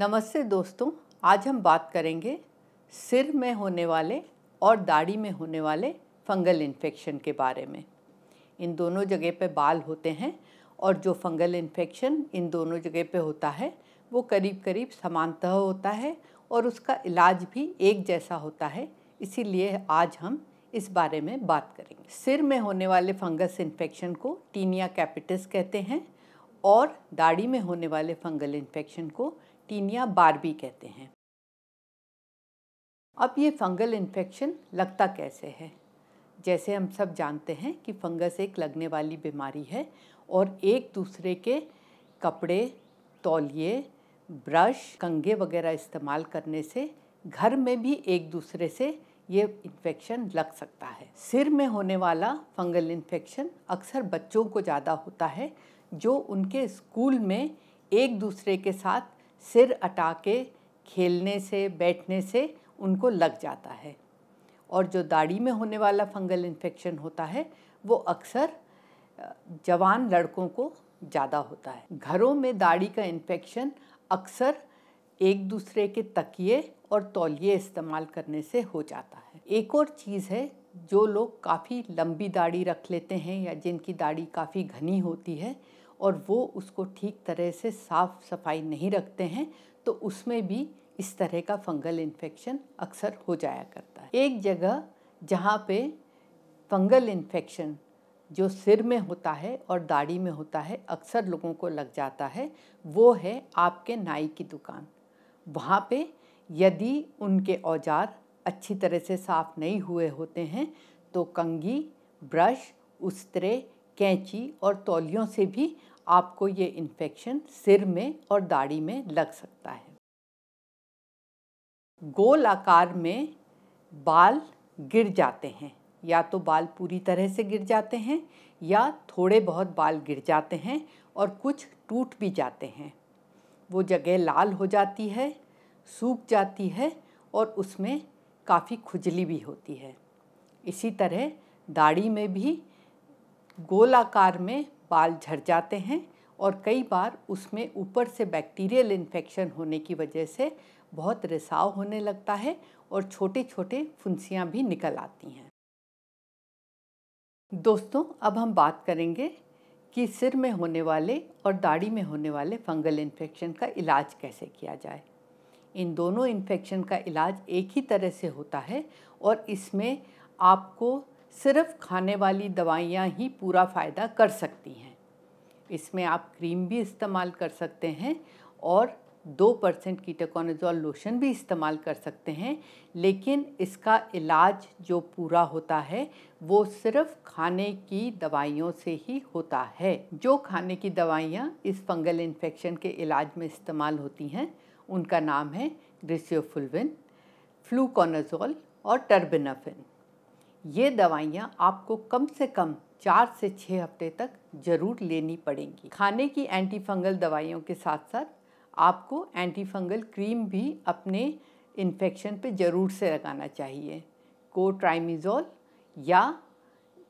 नमस्ते दोस्तों, आज हम बात करेंगे सिर में होने वाले और दाढ़ी में होने वाले फंगल इन्फेक्शन के बारे में। इन दोनों जगह पे बाल होते हैं और जो फंगल इन्फेक्शन इन दोनों जगह पे होता है, वो करीब करीब समानतः होता है और उसका इलाज भी एक जैसा होता है। इसीलिए आज हम इस बारे में बात करेंगे। सिर में होने वाले फंगस इन्फेक्शन को टीनिया कैपिटिस कहते हैं और दाढ़ी में होने वाले फंगल इन्फेक्शन को टीनिया बारबी कहते हैं। अब ये फंगल इन्फेक्शन लगता कैसे है? जैसे हम सब जानते हैं कि फंगस एक लगने वाली बीमारी है और एक दूसरे के कपड़े, तौलिए, ब्रश कंगे वगैरह इस्तेमाल करने से घर में भी एक दूसरे से ये इन्फेक्शन लग सकता है। सिर में होने वाला फंगल इन्फेक्शन अक्सर बच्चों को ज़्यादा होता है जो उनके स्कूल में एक दूसरे के साथ सिर अटा के खेलने से, बैठने से उनको लग जाता है। और जो दाढ़ी में होने वाला फंगल इन्फेक्शन होता है, वो अक्सर जवान लड़कों को ज़्यादा होता है। घरों में दाढ़ी का इन्फेक्शन अक्सर एक दूसरे के तकिए और तौलिए इस्तेमाल करने से हो जाता है। एक और चीज़ है, जो लोग काफ़ी लंबी दाढ़ी रख लेते हैं या जिनकी दाढ़ी काफ़ी घनी होती है और वो उसको ठीक तरह से साफ़ सफ़ाई नहीं रखते हैं तो उसमें भी इस तरह का फंगल इन्फेक्शन अक्सर हो जाया करता है। एक जगह जहाँ पे फंगल इन्फेक्शन जो सिर में होता है और दाढ़ी में होता है, अक्सर लोगों को लग जाता है, वो है आपके नाई की दुकान। वहाँ पे यदि उनके औज़ार अच्छी तरह से साफ़ नहीं हुए होते हैं तो कंगी ब्रश, उस्तरे कैंची और तौलियों से भी आपको ये इन्फेक्शन सिर में और दाढ़ी में लग सकता है। गोल आकार में बाल गिर जाते हैं। या तो बाल पूरी तरह से गिर जाते हैं या थोड़े बहुत बाल गिर जाते हैं और कुछ टूट भी जाते हैं। वो जगह लाल हो जाती है, सूख जाती है और उसमें काफ़ी खुजली भी होती है। इसी तरह दाढ़ी में भी गोल आकार में बाल झड़ जाते हैं और कई बार उसमें ऊपर से बैक्टीरियल इन्फेक्शन होने की वजह से बहुत रिसाव होने लगता है और छोटे छोटे फुंसियाँ भी निकल आती हैं। दोस्तों, अब हम बात करेंगे कि सिर में होने वाले और दाढ़ी में होने वाले फंगल इन्फेक्शन का इलाज कैसे किया जाए। इन दोनों इन्फेक्शन का इलाज एक ही तरह से होता है और इसमें आपको सिर्फ़ खाने वाली दवाइयाँ ही पूरा फ़ायदा कर सकती हैं। इसमें आप क्रीम भी इस्तेमाल कर सकते हैं और दो परसेंट कीटोकोनाजोल लोशन भी इस्तेमाल कर सकते हैं, लेकिन इसका इलाज जो पूरा होता है, वो सिर्फ़ खाने की दवाइयों से ही होता है। जो खाने की दवाइयाँ इस फंगल इन्फेक्शन के इलाज में इस्तेमाल होती हैं, उनका नाम है ग्रिसियोफुलविन फ्लूकोनाजोल और टर्बिनाफिन ये दवाइयाँ आपको कम से कम चार से छः हफ़्ते तक ज़रूर लेनी पड़ेंगी। खाने की एंटी फंगल दवाइयों के साथ साथ आपको एंटी फंगल क्रीम भी अपने इन्फेक्शन पे ज़रूर से लगाना चाहिए। कोट्राइमिज़ोल या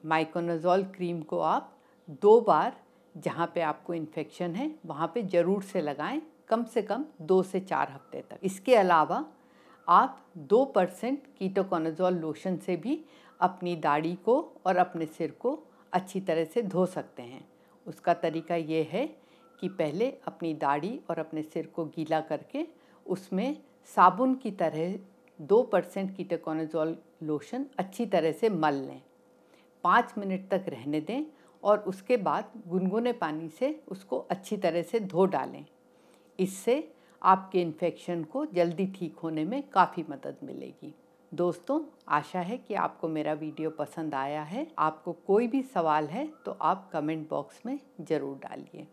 माइकोनाजोल क्रीम को आप दो बार जहाँ पे आपको इन्फेक्शन है, वहाँ पे ज़रूर से लगाएँ, कम से कम दो से चार हफ़्ते तक। इसके अलावा आप दो परसेंट कीटोकोनाजोल लोशन से भी अपनी दाढ़ी को और अपने सिर को अच्छी तरह से धो सकते हैं। उसका तरीका ये है कि पहले अपनी दाढ़ी और अपने सिर को गीला करके उसमें साबुन की तरह दो परसेंट कीटोकोनाजोल लोशन अच्छी तरह से मल लें। पाँच मिनट तक रहने दें और उसके बाद गुनगुने पानी से उसको अच्छी तरह से धो डालें। इससे आपके इन्फेक्शन को जल्दी ठीक होने में काफ़ी मदद मिलेगी। दोस्तों, आशा है कि आपको मेरा वीडियो पसंद आया है। आपको कोई भी सवाल है तो आप कमेंट बॉक्स में ज़रूर डालिए।